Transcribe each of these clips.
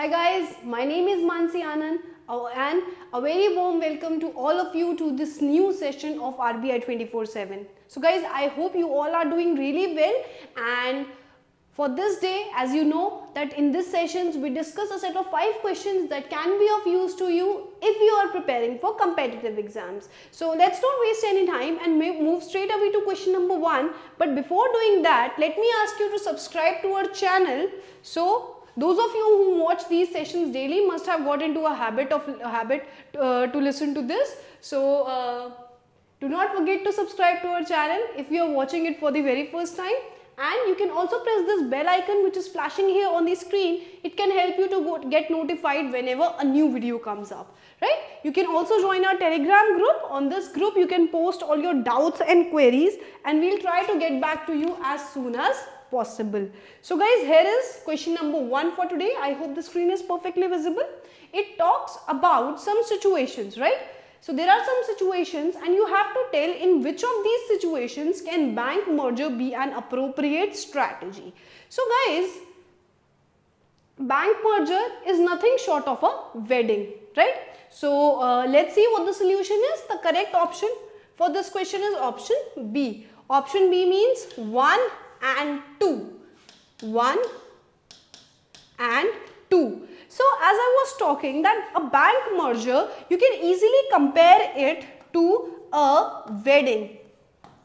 Hi guys, my name is Mansi Anand uh, and a very warm welcome to all of you to this new session of RBI 24-7. So guys, I hope you all are doing really well and for this day, as you know that in this sessions we discuss a set of 5 questions that can be of use to you if you are preparing for competitive exams. So let's not waste any time and move straight away to question number 1. But before doing that, let me ask you to subscribe to our channel so those of you who watch these sessions daily must have got into a habit of a habit uh, to listen to this. So uh, do not forget to subscribe to our channel if you are watching it for the very first time and you can also press this bell icon which is flashing here on the screen. It can help you to get notified whenever a new video comes up, right? You can also join our telegram group. On this group you can post all your doubts and queries and we'll try to get back to you as soon as possible. So guys, here is question number one for today. I hope the screen is perfectly visible. It talks about some situations, right? So there are some situations and you have to tell in which of these situations can bank merger be an appropriate strategy. So guys, bank merger is nothing short of a wedding, right? So uh, let's see what the solution is. The correct option for this question is option B. Option B means 1 and 2. 1 and 2. So as I was talking that a bank merger, you can easily compare it to a wedding.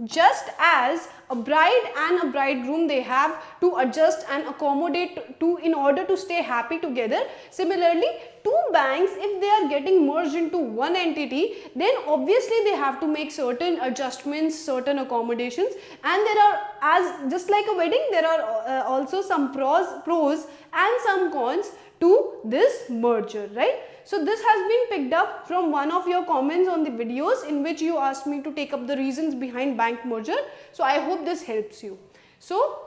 Just as a bride and a bridegroom they have to adjust and accommodate to in order to stay happy together. Similarly, two banks if they are getting merged into one entity then obviously they have to make certain adjustments, certain accommodations and there are as just like a wedding there are uh, also some pros, pros and some cons to this merger, right? So this has been picked up from one of your comments on the videos in which you asked me to take up the reasons behind bank merger. So I hope this helps you. So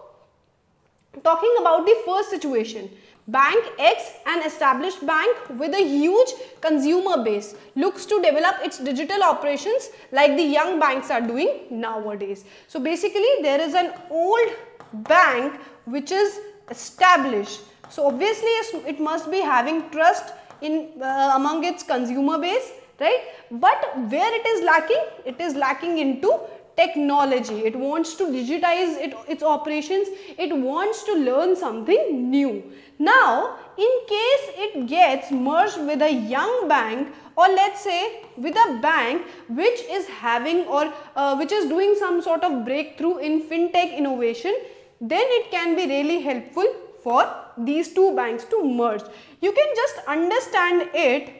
talking about the first situation, Bank X, an established bank with a huge consumer base, looks to develop its digital operations like the young banks are doing nowadays. So basically there is an old bank which is established so obviously it must be having trust in uh, among its consumer base, right? But where it is lacking? It is lacking into technology. It wants to digitize it, its operations. It wants to learn something new. Now, in case it gets merged with a young bank or let's say with a bank which is having or uh, which is doing some sort of breakthrough in fintech innovation, then it can be really helpful for these two banks to merge. You can just understand it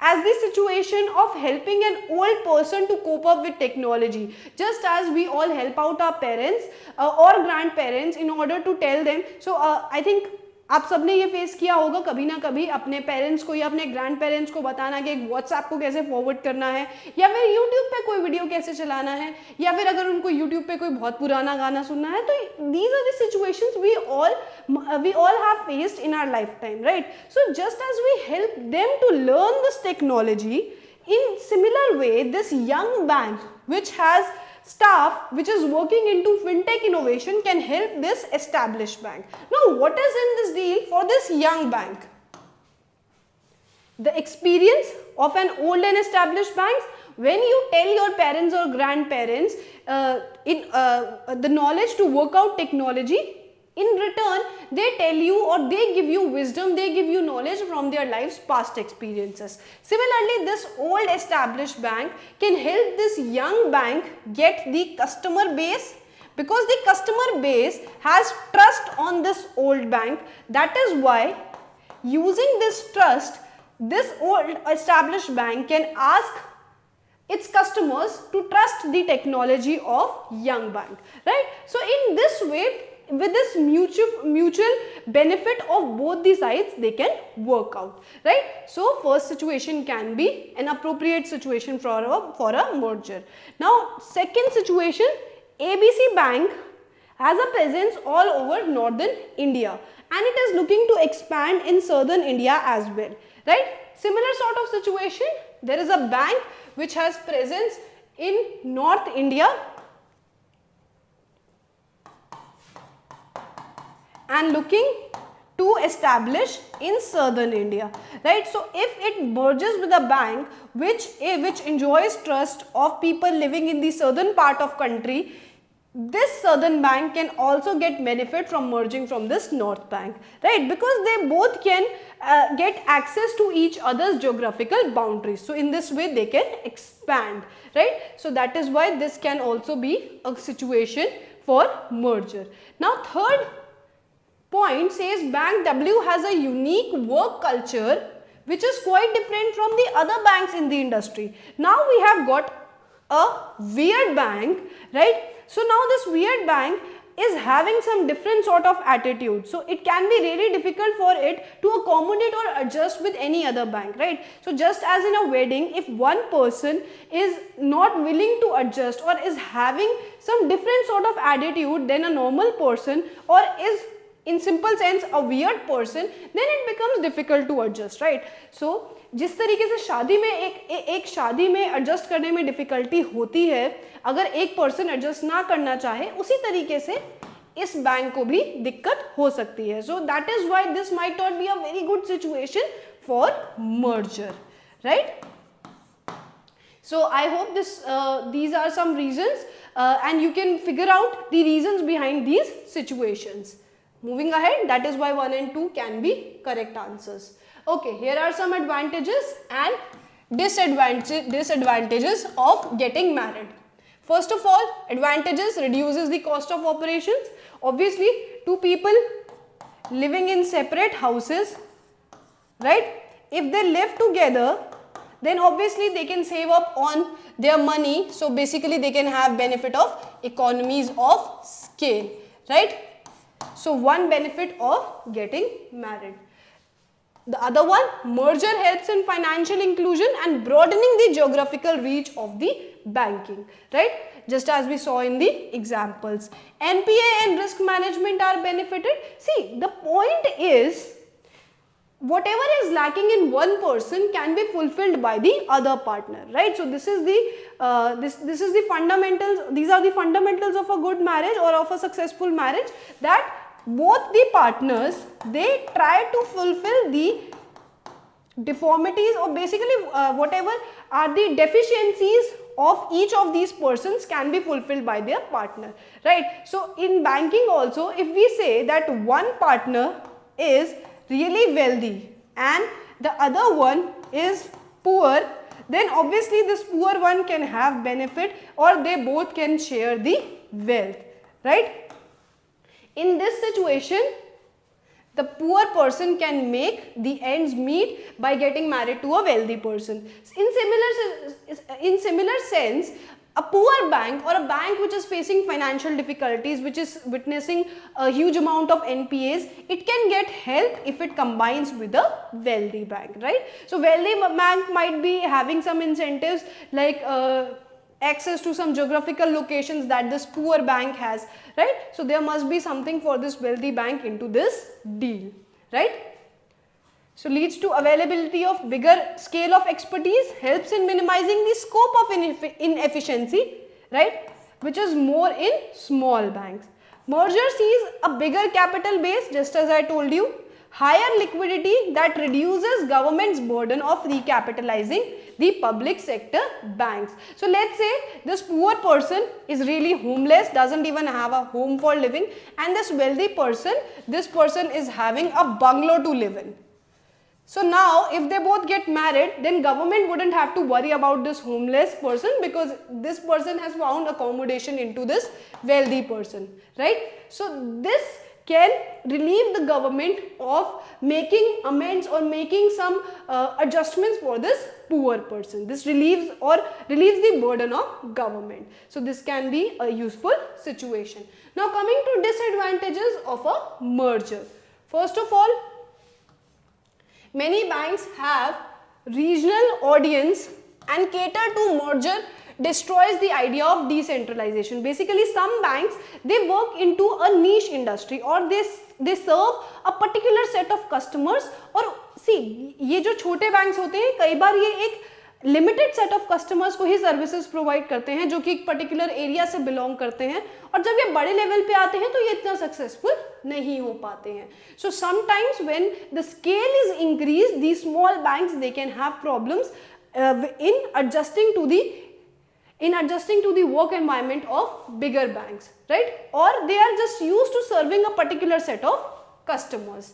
as the situation of helping an old person to cope up with technology. Just as we all help out our parents uh, or grandparents in order to tell them. So uh, I think आप सबने ये face किया होगा कभी ना कभी अपने parents को या अपने ग्रैंड पेरेंट्स को बताना कि एक व्हाट्सएप को कैसे फॉरवर्ड करना है, या फिर यूट्यूब पे कोई वीडियो कैसे चलाना है, या फिर अगर उनको यूट्यूब पे कोई बहुत पुराना गाना सुनना है तो these are situation we all we all have faced in our lifetime right so just as we help them to learn this technology in similar way, this young bank, which has staff which is working into fintech innovation can help this established bank. Now what is in this deal for this young bank? The experience of an old and established bank when you tell your parents or grandparents uh, in uh, the knowledge to work out technology in return, they tell you or they give you wisdom, they give you knowledge from their life's past experiences. Similarly, this old established bank can help this young bank get the customer base because the customer base has trust on this old bank. That is why using this trust, this old established bank can ask its customers to trust the technology of young bank, right? So, in this way, with this mutual mutual benefit of both the sides they can work out right? So first situation can be an appropriate situation for a for a merger. Now second situation abc bank has a presence all over northern india and it is looking to expand in southern india as well right? Similar sort of situation there is a bank which has presence in north india and looking to establish in southern India right? So if it merges with a bank which which enjoys trust of people living in the southern part of country this southern bank can also get benefit from merging from this north bank right? Because they both can uh, get access to each other's geographical boundaries. So in this way they can expand right? So that is why this can also be a situation for merger. Now third point says bank w has a unique work culture which is quite different from the other banks in the industry now we have got a weird bank right so now this weird bank is having some different sort of attitude. So it can be really difficult for it to accommodate or adjust with any other bank, right? So just as in a wedding, if one person is not willing to adjust or is having some different sort of attitude than a normal person or is in simple sense a weird person then it becomes difficult to adjust right so जिस तरीके से शादी में एक ए, एक शादी में adjust करने में डिफिकल्टी होती है अगर एक पर्सन एडजस्ट ना करना चाहे उसी तरीके से इस बैंक को भी दिक्कत हो सकती है। So that is why this might not be a very good situation for merger right so I hope this these are some reason and you can figure out the reason behind these situations moving ahead that is why 1 and 2 can be correct answers Okay, here are some advantages and disadvantage, disadvantages of getting married. First of all, advantages reduces the cost of operations. Obviously, two people living in separate houses, right? If they live together, then obviously they can save up on their money. So basically they can have benefit of economies of scale, right? So one benefit of getting married. The other one, merger helps in financial inclusion and broadening the geographical reach of the banking, right? Just as we saw in the examples. NPA and risk management are benefited. See, the point is, whatever is lacking in one person can be fulfilled by the other partner right so this is the uh, this this is the fundamentals these are the fundamentals of a good marriage or of a successful marriage that both the partners they try to fulfill the deformities or basically uh, whatever are the deficiencies of each of these persons can be fulfilled by their partner right? So in banking also if we say that one partner is really wealthy and the other one is poor then obviously this poor one can have benefit or they both can share the wealth right in this situation, the poor person can make the ends meet by getting married to a wealthy person. In similar, in similar sense, a poor bank or a bank which is facing financial difficulties, which is witnessing a huge amount of NPAs, it can get help if it combines with a wealthy bank, right? So, wealthy bank might be having some incentives like uh, access to some geographical locations that this poor bank has, right? So there must be something for this wealthy bank into this deal, right? So leads to availability of bigger scale of expertise, helps in minimizing the scope of inefficiency, right? Which is more in small banks. Merger sees a bigger capital base just as I told you higher liquidity that reduces government's burden of recapitalizing the public sector banks. So let's say this poor person is really homeless, doesn't even have a home for living and this wealthy person, this person is having a bungalow to live in. So now if they both get married then government wouldn't have to worry about this homeless person because this person has found accommodation into this wealthy person, right. So this can relieve the government of making amends or making some uh, adjustments for this poor person. This relieves or relieves the burden of government. So, this can be a useful situation. Now, coming to disadvantages of a merger. First of all, many banks have regional audience and cater to merger destroys the idea of decentralization. Basically, some banks, they work into a niche industry or they, they serve a particular set of customers or see, ये जो छोटे banks होते हैं कई बार ये एक limited set of customers को ही services provide करते हैं जो कि एक पर्टिकुलर एरिया से बिलोंग करते हैं और जब ये बड़े लेवल पे आते हैं तो ये इतना सक्सेसफुल नहीं हो पाते हैं so sometimes when the scale is increase the small banks they can have problems in adjusting to the in adjusting to the work environment of bigger banks right or they are just used to serving a particular set of customers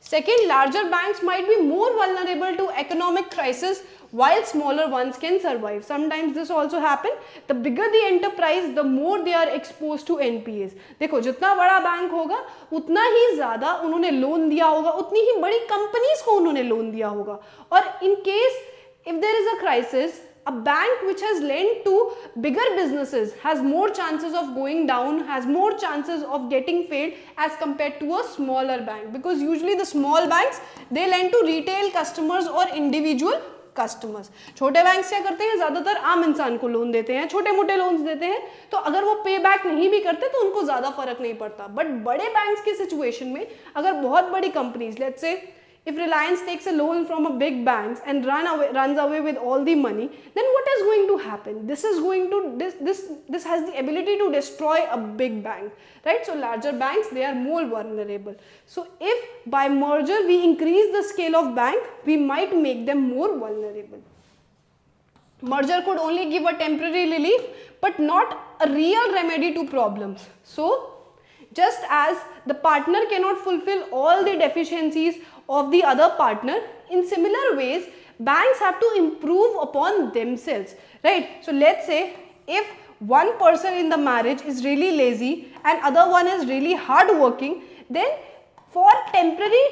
second larger banks might be more vulnerable to economic crisis while smaller ones can survive. Sometimes this also happen. The bigger the enterprise, the more they are exposed to NPAs. देखो जितना बड़ा bank होगा उतना ही ज़्यादा उन्होंने loan दिया होगा उतनी ही बड़ी कंपनीज को उन्होंने लोन दिया होगा और in case if there is a crisis a bank which has lent to bigger businesses has more chances of going down has more chances of getting failed as compared to a smaller bank because usually the small banks they lend to retail customers or individual customers छोटे bank क्या करते हैं ज़्यादातर आम इंसान को loan देते हैं छोटे मोटे लोन्स देते हैं तो अगर वो पे बैक नहीं भी करते तो उनको ज़्यादा फ़र्क नहीं पड़ता बट बड़े बैंक्स के सिचुएशन में अगर बहुत बड़ी कंपनीज़ लेट्स से if Reliance takes a loan from a big bank and run away, runs away with all the money, then what is going to happen? This is going to, this, this, this has the ability to destroy a big bank, right? So larger banks, they are more vulnerable. So if by merger we increase the scale of bank, we might make them more vulnerable. Merger could only give a temporary relief, but not a real remedy to problems. So just as the partner cannot fulfill all the deficiencies of the other partner. In similar ways, banks have to improve upon themselves, right? So let's say if one person in the marriage is really lazy and other one is really hardworking, then for temporary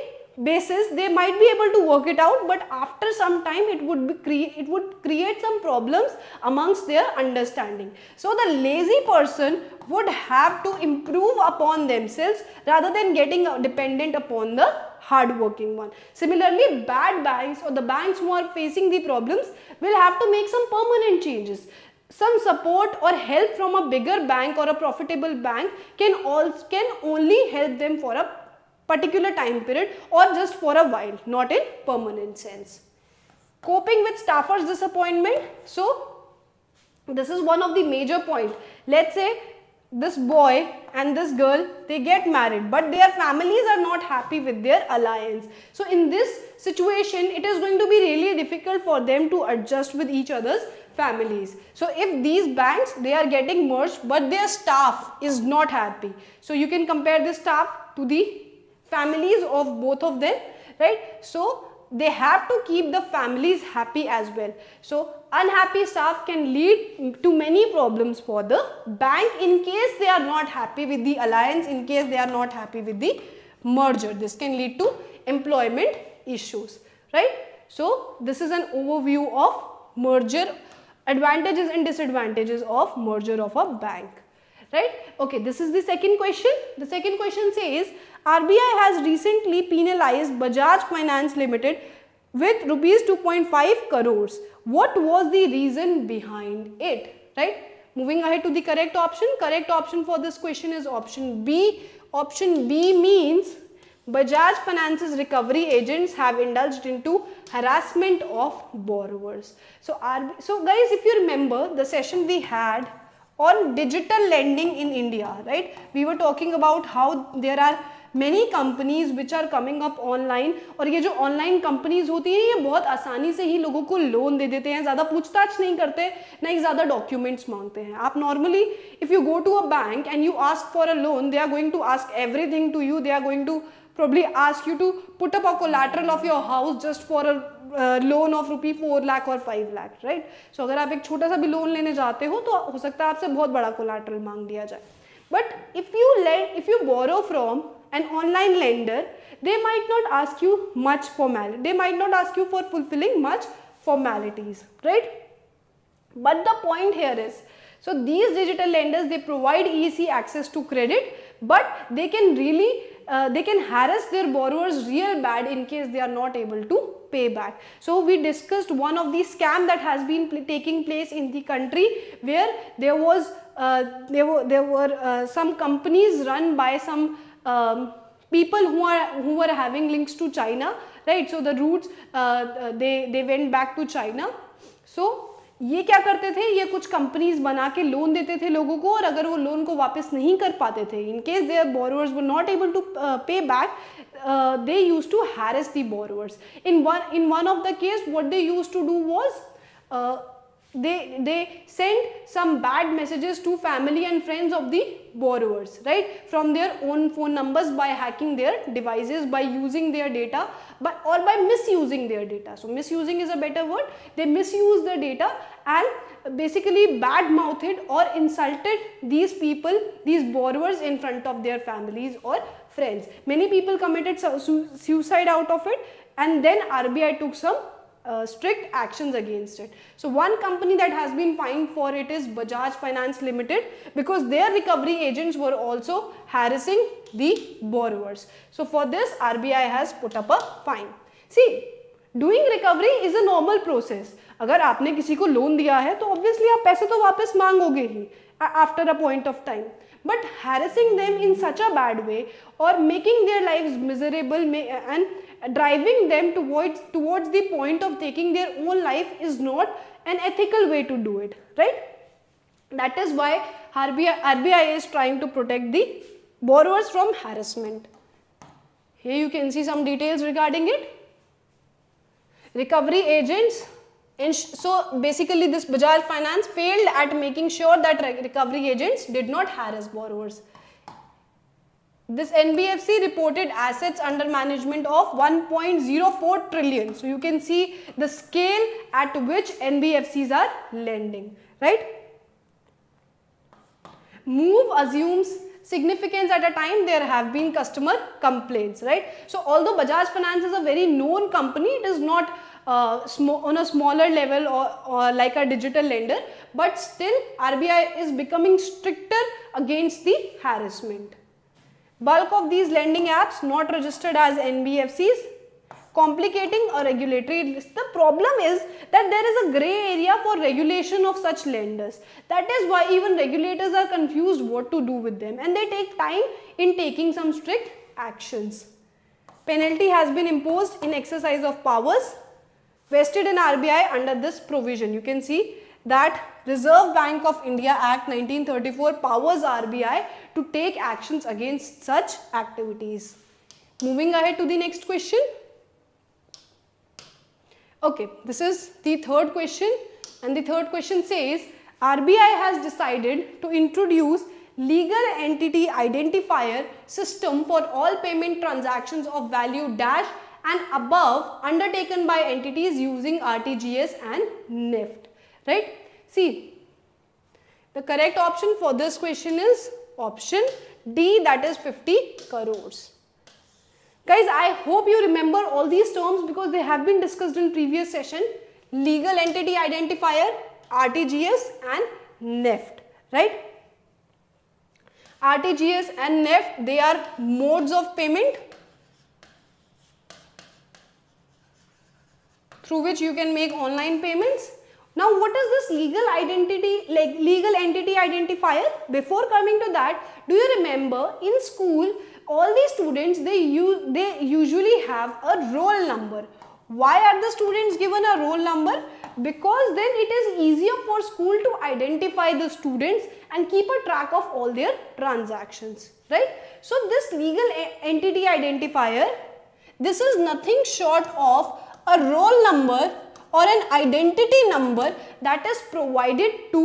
basis they might be able to work it out but after some time it would be it would create some problems amongst their understanding so the lazy person would have to improve upon themselves rather than getting dependent upon the hardworking one. Similarly, bad banks or the banks who are facing the problems will have to make some permanent changes. Some support or help from a bigger bank or a profitable bank can also can only help them for a particular time period or just for a while, not in permanent sense. Coping with staffers disappointment. So, this is one of the major point. Let's say this boy and this girl they get married but their families are not happy with their alliance. So in this situation it is going to be really difficult for them to adjust with each other's families. So if these banks they are getting merged but their staff is not happy. So you can compare the staff to the families of both of them right? So they have to keep the families happy as well. So unhappy staff can lead to many problems for the bank in case they are not happy with the alliance, in case they are not happy with the merger. This can lead to employment issues, right? So this is an overview of merger advantages and disadvantages of merger of a bank right okay this is the second question the second question says RBI has recently penalized Bajaj Finance Limited with rupees 2.5 crores. What was the reason behind it? Right? Moving ahead to the correct option. Correct option for this question is option B. Option B means Bajaj Finance's recovery agents have indulged into harassment of borrowers. So, so guys, if you remember the session we had on digital lending in India, right? We were talking about how there are many companies which are coming up online और ये जो online companies होती हैं ये बहुत आसानी से ही लोगों को लोन दे देते हैं ज़्यादा पूछताछ नहीं करते ना ही ज़्यादा डॉक्यूमेंट्स मांगते हैं। आप normally if you go to a bank and you ask for a loan they are going to ask everything to you they are going to probably ask you to put up a collateral of your house just for a uh, loan of rupee four lakh or five lakh right so अगर आप एक छोटा सा भी loan लेने जाते हो तो हो सकता है आपसे बहुत बड़ा कोलाट्रल मांग दिया जाए। But if you let if you borrow from an online lender, they might not ask you much formality. They might not ask you for fulfilling much formalities, right? But the point here is, so these digital lenders, they provide easy access to credit, but they can really, uh, they can harass their borrowers real bad in case they are not able to pay back. So we discussed one of the scam that has been pl taking place in the country where there was, uh, there were, there were uh, some companies run by some um, people who are who were having links to China, right? So the roots uh, they they went back to China. So ये क्या करते थे ये कुछ companies बना के loan देते थे लोगों को और अगर वो लोन को वापस नहीं कर पाते थे in case their borrowers were not able to pay back they use to harass the borrowers in one in one of the case what they use to do was they they send some bad messages to family and friends of the borrowers right? From their own phone numbers by hacking their devices by using their data but or by misusing their data. So misusing is a better word. They misuse the data and basically bad mouthed or insulted these people these borrowers in front of their families or friends. Many people committed su suicide out of it and then RBI took some uh, strict actions against it. So one company that has been fined for it is Bajaj Finance Limited because their recovery agents were also harassing the borrowers. So for this RBI has put up a fine. See, doing recovery is a normal process. अगर आपने किसी को loan दिया है तो obviously आप पैसे तो वापस मांगोगे ही after a point of time but harassing them in such a bad way or making their lives miserable and driving them towards towards the point of taking their own life is not an ethical way to do it right? That is why RBI, RBI is trying to protect the borrowers from harassment. Here you can see some details regarding it. Recovery agents so basically this Bajaj Finance failed at making sure that recovery agents did not harass borrowers this NBFC reported assets under management of 1.04 trillion. So you can see the scale at which NBFCs are lending, right? Move assumes significance at a time there have been customer complaints, right? So although Bajaj Finance is a very known company, it is not uh, on a smaller level or, or like a digital lender, but still RBI is becoming stricter against the harassment. Bulk of these lending apps not registered as NBFCs complicating a regulatory list. The problem is that there is a grey area for regulation of such lenders. That is why even regulators are confused what to do with them and they take time in taking some strict actions. Penalty has been imposed in exercise of powers vested in RBI under this provision. You can see that Reserve Bank of India Act 1934 powers RBI to take actions against such activities. Moving ahead to the next question. Okay, this is the third question and the third question says RBI has decided to introduce legal entity identifier system for all payment transactions of value dash and above undertaken by entities using RTGS and NEFT, right? See, the correct option for this question is option D that is 50 crores. Guys, I hope you remember all these terms because they have been discussed in previous session. Legal entity identifier, RTGS and NEFT, right? RTGS and NEFT, they are modes of payment through which you can make online payments. Now what is this legal identity like legal entity identifier? Before coming to that, do you remember in school all these students they they usually have a roll number. Why are the students given a roll number? Because then it is easier for school to identify the students and keep a track of all their transactions, right? So this legal entity identifier, this is nothing short of a roll number or an identity number that is provided to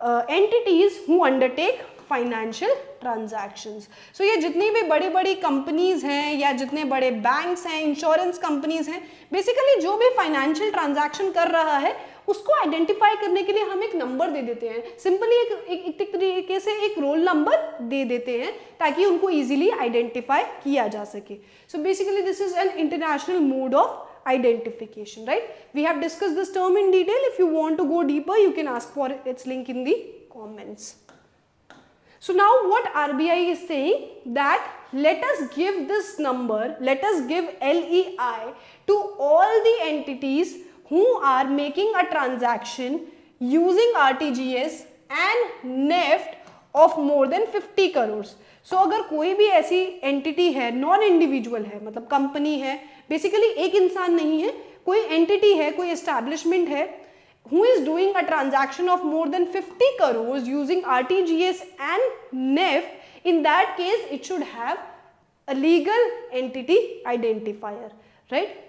uh, entities who undertake financial transactions so ये जितनी भी बड़ी बड़ी companies हैं या जितने बड़े banks हैं इंश्योरेंस कंपनीज़ हैं बेसिकली जो भी फाइनेंशियल ट्रांजैक्शन कर रहा है उसको आइडेंटिफाई करने के लिए हम एक नंबर दे देते हैं। सिंपली एक, एक, एक तरीके से एक रोल नंबर दे देते हैं ताकि उनको इजीली आइडेंटिफाई किया जा सके। So basically this is an international mode of identification, right? We have discussed this term in detail. If you want to go deeper, you can ask for its link in the comments. So now what RBI is saying that let us give this number, let us give LEI to all the entities who are making a transaction using RTGS and NEFT of more than 50 crores. So so, अगर कोई भी ऐसी entity है non individual है मतलब company है basically एक इंसान नहीं है कोई एंटिटी है कोई एस्टैब्लिशमेंट है who is doing a transaction of more than 50 crores using RTGS and NEFT, in that case it should have a legal entity identifier, right?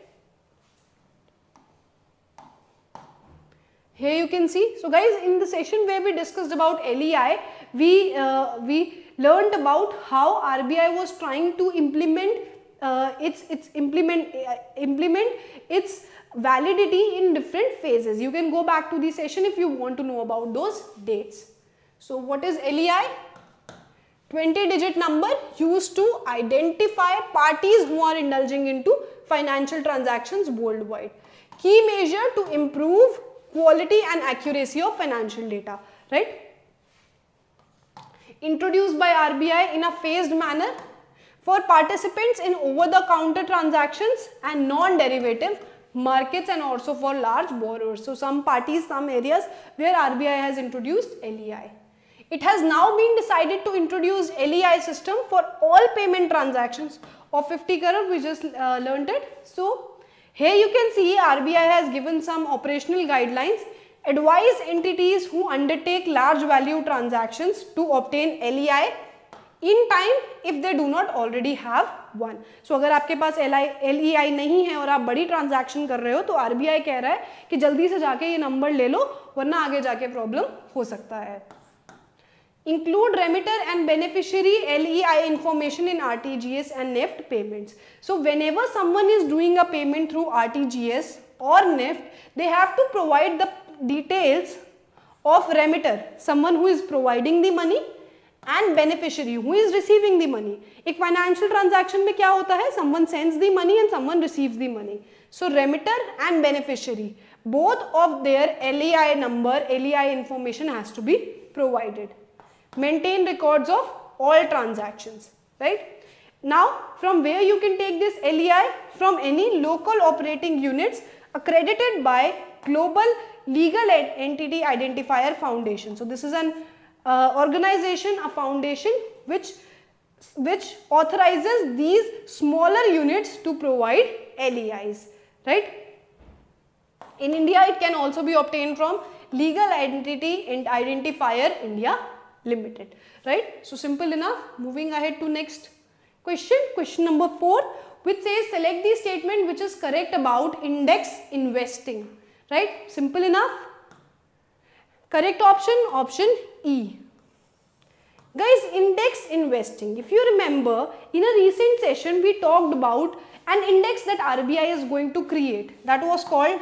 Here you can see. So guys, in the session where we discussed about LEI, we, uh, we learned about how RBI was trying to implement uh, its, its implement, uh, implement its validity in different phases. You can go back to the session if you want to know about those dates. So what is LEI? 20 digit number used to identify parties who are indulging into financial transactions worldwide. Key measure to improve quality and accuracy of financial data, right? Introduced by RBI in a phased manner for participants in over-the-counter transactions and non-derivative markets and also for large borrowers. So some parties, some areas where RBI has introduced LEI. It has now been decided to introduce LEI system for all payment transactions of 50 crore, we just uh, learned it. So here you can see RBI has given some operational guidelines advise entities who undertake large value transactions to obtain LEI in time if they do not already have one so अगर आपके पास L I L E आई नहीं है और आप बड़ी transaction कर रहे हो तो आर बी आई कह रहा है कि जल्दी से जाके ये नंबर ले लो, वरना आगे जाके प्रॉब्लम हो सकता है। Include remitter and beneficiary L E I information in R T G S and NEFT payment so whenever someone is doing a payment through R T G S or NEFT they have to provide the details of remitter someone who is providing the money and beneficiary who is receiving the money. एक financial transaction में क्या होता है? Someone sends the money and someone receives the money. So remitter and beneficiary, both of their LEI number, LEI information has to be provided maintain records of all transactions, right? Now, from where you can take this LEI? From any local operating units accredited by Global Legal Entity Identifier Foundation. So, this is an uh, organization, a foundation which, which authorizes these smaller units to provide LEIs, right? In India, it can also be obtained from Legal Entity and Identifier India limited right? So simple enough. Moving ahead to next question. Question number 4 which says select the statement which is correct about index investing right? Simple enough correct option option E. Guys index investing. If you remember in a recent session we talked about an index that RBI is going to create. That was called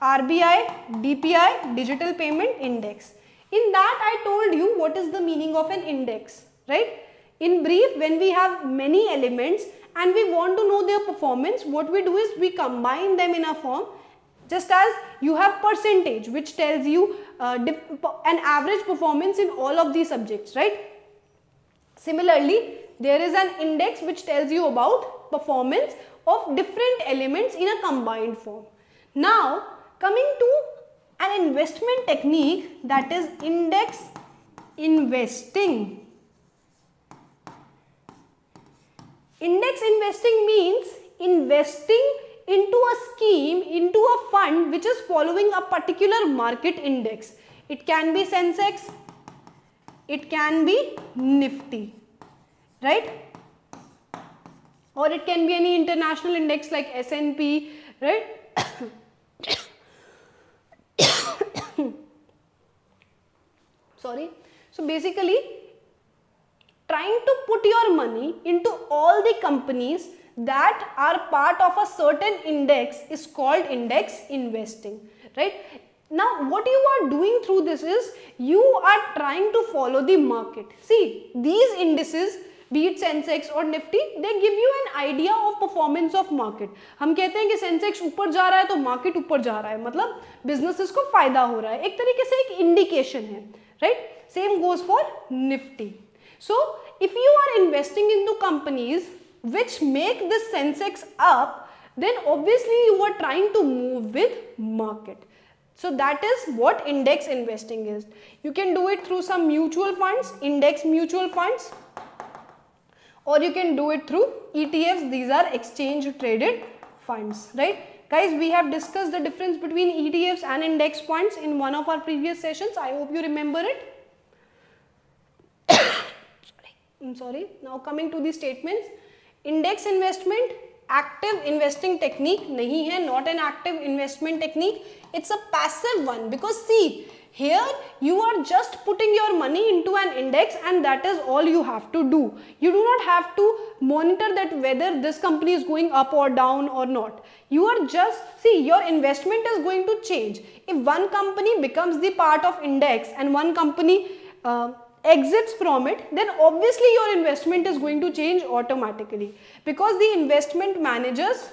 RBI DPI digital payment index. In that I told you what is the meaning of an index, right? In brief, when we have many elements and we want to know their performance, what we do is we combine them in a form just as you have percentage which tells you uh, an average performance in all of these subjects, right? Similarly, there is an index which tells you about performance of different elements in a combined form. Now, coming to an investment technique that is index investing. Index investing means investing into a scheme, into a fund which is following a particular market index. It can be Sensex, it can be Nifty, right? Or it can be any international index like S&P, right? sorry so basically trying to put your money into all the companies that are part of a certain index is called index investing right now what you are doing through this is you are trying to follow the market see these indices it Sensex or Nifty, they give you an idea of performance of market. हम कहते हैं कि Sensex ऊपर जा रहा है तो market ऊपर जा रहा है मतलब businesses को फ़ायदा हो रहा है एक तरीके से एक indication है right same goes for nifty so if you are investing into companies which make this sensex up then obviously you are trying to move with market so that is what index investing is you can do it through some mutual funds index mutual funds or you can do it through ETFs these are exchange traded funds right Guys, we have discussed the difference between ETFs and index funds in one of our previous sessions. I hope you remember it. sorry. I'm sorry. Now coming to the statements. Index investment active investing technique nahi hai not an active investment technique it's a passive one because see here you are just putting your money into an index and that is all you have to do. You do not have to monitor that whether this company is going up or down or not. You are just, see your investment is going to change. If one company becomes the part of index and one company uh, exits from it, then obviously your investment is going to change automatically because the investment managers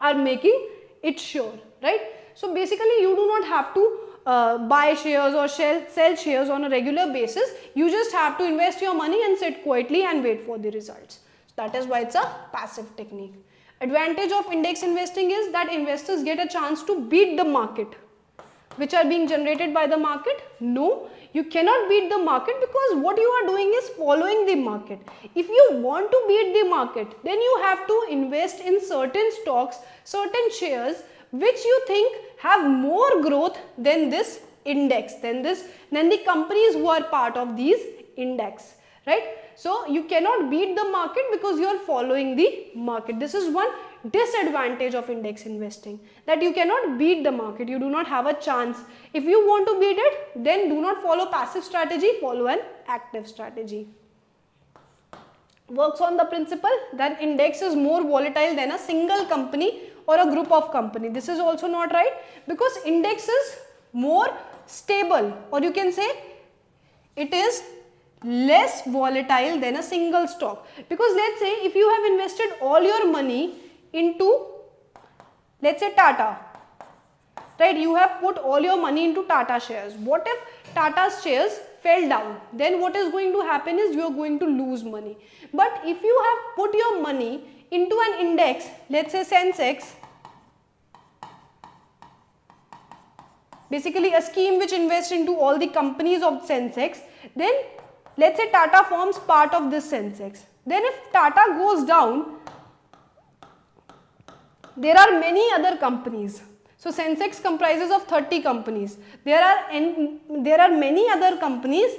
are making it sure, right? So basically you do not have to uh, buy shares or sell, sell shares on a regular basis. You just have to invest your money and sit quietly and wait for the results. So that is why it's a passive technique. Advantage of index investing is that investors get a chance to beat the market which are being generated by the market? No, you cannot beat the market because what you are doing is following the market. If you want to beat the market, then you have to invest in certain stocks, certain shares which you think have more growth than this index, than this, than the companies who are part of these index, right? So you cannot beat the market because you are following the market. This is one disadvantage of index investing that you cannot beat the market. You do not have a chance. If you want to beat it, then do not follow passive strategy, follow an active strategy. Works on the principle that index is more volatile than a single company or a group of company. This is also not right because index is more stable or you can say it is less volatile than a single stock because let's say if you have invested all your money into let's say Tata right? You have put all your money into Tata shares. What if Tata's shares fell down? Then what is going to happen is you are going to lose money. But if you have put your money into an index let's say Sensex basically a scheme which invests into all the companies of Sensex, then let's say Tata forms part of this Sensex. Then if Tata goes down, there are many other companies. So Sensex comprises of 30 companies. There are, there are many other companies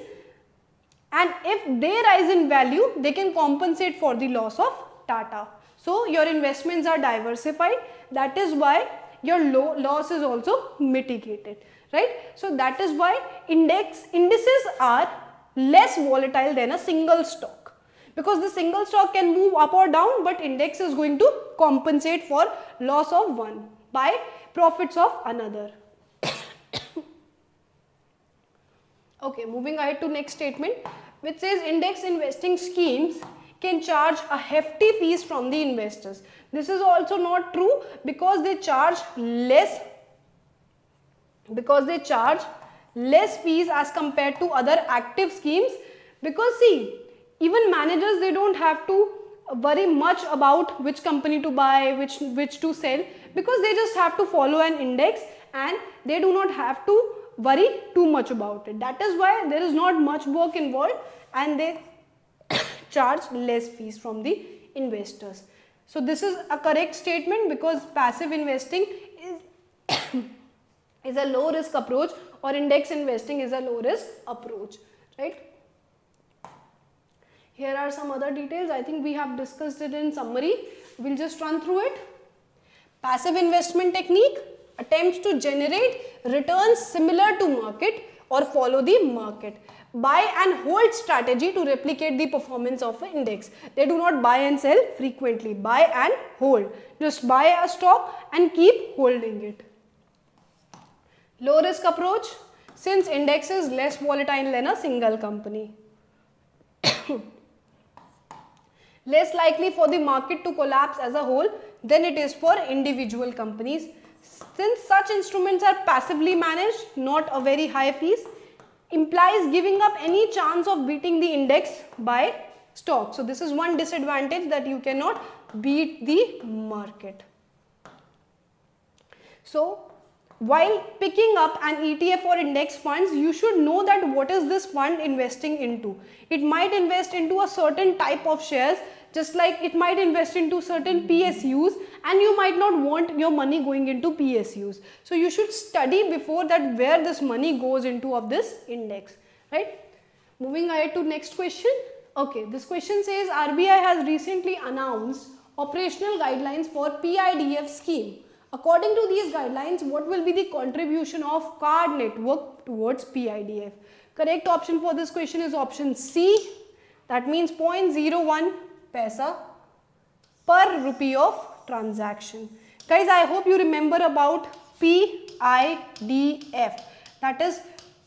and if they rise in value, they can compensate for the loss of Tata. So your investments are diversified. That is why your loss is also mitigated, right? So that is why index indices are less volatile than a single stock because the single stock can move up or down but index is going to compensate for loss of one by profits of another. okay, moving ahead to next statement which says index investing schemes can charge a hefty fees from the investors. This is also not true because they charge less because they charge less fees as compared to other active schemes because see even managers they don't have to worry much about which company to buy which which to sell because they just have to follow an index and they do not have to worry too much about it that is why there is not much work involved and they charge less fees from the investors so this is a correct statement because passive investing is, is a low risk approach or index investing is a low risk approach, right? Here are some other details. I think we have discussed it in summary. We'll just run through it. Passive investment technique attempts to generate returns similar to market or follow the market buy and hold strategy to replicate the performance of an index. They do not buy and sell frequently, buy and hold. Just buy a stock and keep holding it. Low risk approach since index is less volatile than a single company. Less likely for the market to collapse as a whole than it is for individual companies. Since such instruments are passively managed, not a very high fees, implies giving up any chance of beating the index by stock. So this is one disadvantage that you cannot beat the market. So while picking up an ETF or index funds, you should know that what is this fund investing into. It might invest into a certain type of shares just like it might invest into certain PSUs and you might not want your money going into PSUs. So you should study before that where this money goes into of this index, right? Moving ahead to next question. Okay, this question says RBI has recently announced operational guidelines for PIDF scheme. According to these guidelines, what will be the contribution of card network towards PIDF? Correct option for this question is option C. That means 0.01 paisa per rupee of transaction. Guys, I hope you remember about PIDF. That is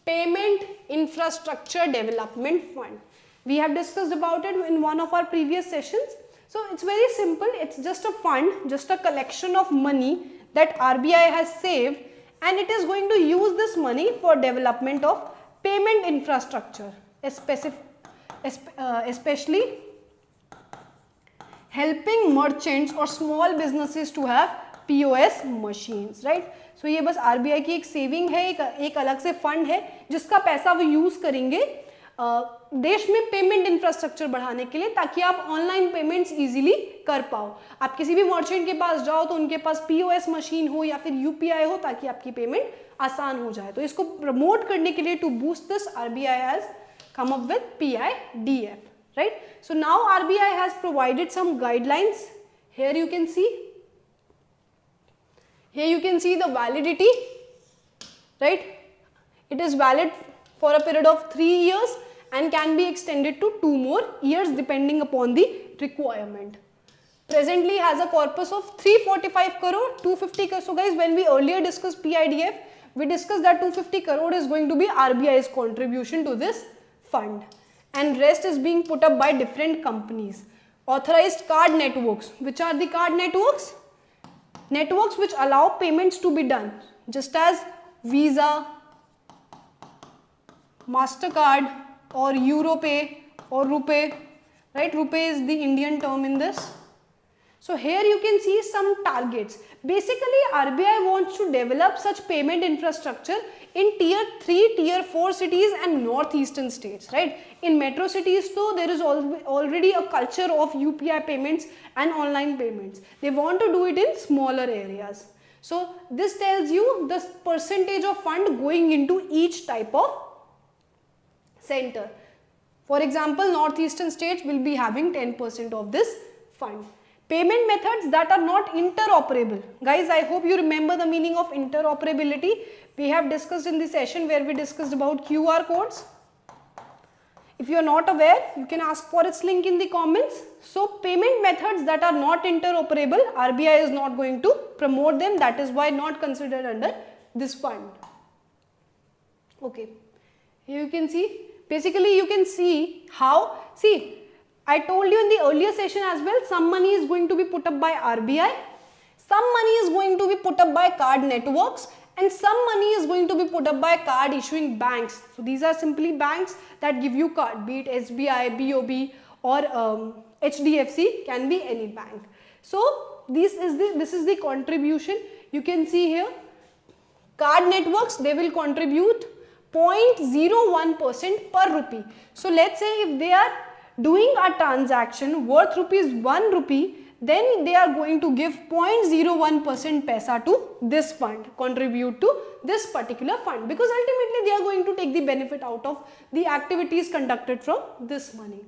Payment Infrastructure Development Fund. We have discussed about it in one of our previous sessions. So it's very simple. It's just a fund, just a collection of money that RBI has saved and it is going to use this money for development of payment infrastructure, uh, especially helping merchants or small businesses to have POS machines, right? So ये बस RBI की एक saving है एक, एक अलग से fund है जिसका पैसा वो यूज़ करेंगे आ, देश में पेमेंट इंफ्रास्ट्रक्चर बढ़ाने के लिए ताकि आप ऑनलाइन पेमेंट्स इजीली कर पाओ। आप किसी भी मर्चेंट के पास जाओ तो उनके पास पीओएस मशीन हो या फिर यूपीआई हो ताकि आपकी पेमेंट आसान हो जाए। तो इसको प्रमोट करने के लिए to boost this RBI has come up with PIDF, right? So now RBI has provided some guidelines. Here you can see. Here you can see the validity, right? It is valid for a period of 3 years and can be extended to 2 more years depending upon the requirement. Presently has a corpus of 345 crore, 250 crore. So guys, when we earlier discussed PIDF, we discussed that 250 crore is going to be RBI's contribution to this fund and rest is being put up by different companies. Authorized card networks. Which are the card networks? Networks which allow payments to be done just as Visa, MasterCard or Europay or RuPay, right? RuPay is the Indian term in this. So here you can see some targets. Basically RBI wants to develop such payment infrastructure in tier 3, tier 4 cities and northeastern states, right? In metro cities though there is al already a culture of UPI payments and online payments. They want to do it in smaller areas. So this tells you the percentage of fund going into each type of center. For example, northeastern states will be having 10% of this fund. Payment methods that are not interoperable. Guys, I hope you remember the meaning of interoperability. We have discussed in the session where we discussed about QR codes. If you are not aware, you can ask for its link in the comments. So, payment methods that are not interoperable, RBI is not going to promote them. That is why not considered under this fund. Okay. Here you can see basically you can see how, see I told you in the earlier session as well, some money is going to be put up by RBI, some money is going to be put up by card networks and some money is going to be put up by card issuing banks. So these are simply banks that give you card, be it SBI, BOB or um, HDFC, can be any bank. So this is the this is the contribution you can see here. Card networks they will contribute 0.01% per rupee. So let's say if they are doing a transaction worth rupees 1 rupee, then they are going to give 0.01% paisa to this fund, contribute to this particular fund because ultimately they are going to take the benefit out of the activities conducted from this money.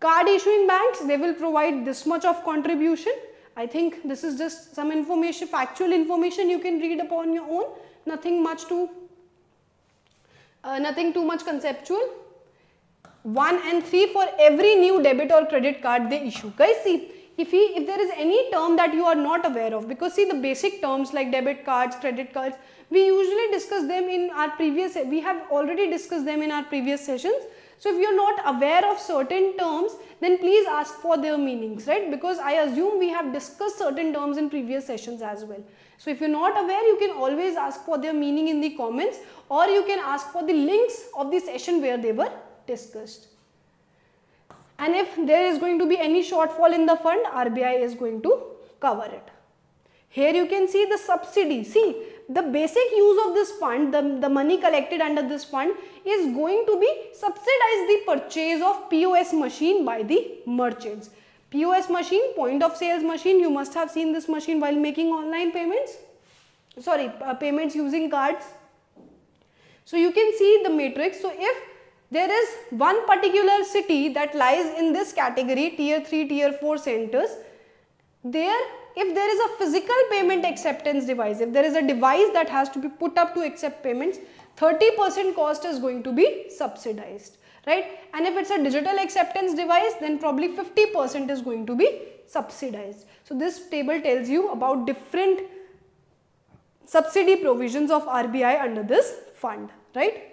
Card issuing banks, they will provide this much of contribution. I think this is just some information, factual information you can read upon your own, nothing much to uh, nothing too much conceptual. 1 and 3 for every new debit or credit card they issue. Guys see, if, he, if there is any term that you are not aware of, because see the basic terms like debit cards, credit cards, we usually discuss them in our previous, we have already discussed them in our previous sessions. So if you are not aware of certain terms, then please ask for their meanings, right? Because I assume we have discussed certain terms in previous sessions as well. So if you're not aware, you can always ask for their meaning in the comments or you can ask for the links of the session where they were discussed. And if there is going to be any shortfall in the fund, RBI is going to cover it. Here you can see the subsidy. See, the basic use of this fund, the, the money collected under this fund is going to be subsidize the purchase of POS machine by the merchants. POS machine, point of sales machine, you must have seen this machine while making online payments. Sorry, uh, payments using cards. So you can see the matrix. So if there is one particular city that lies in this category, tier 3, tier 4 centers, there if there is a physical payment acceptance device, if there is a device that has to be put up to accept payments, 30% cost is going to be subsidized, right? And if it's a digital acceptance device, then probably 50% is going to be subsidized. So this table tells you about different subsidy provisions of RBI under this fund, right?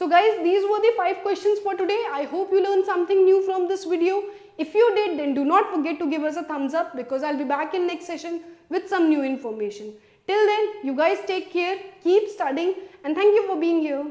So guys, these were the five questions for today. I hope you learned something new from this video. If you did, then do not forget to give us a thumbs up because I'll be back in next session with some new information. Till then, you guys take care, keep studying and thank you for being here.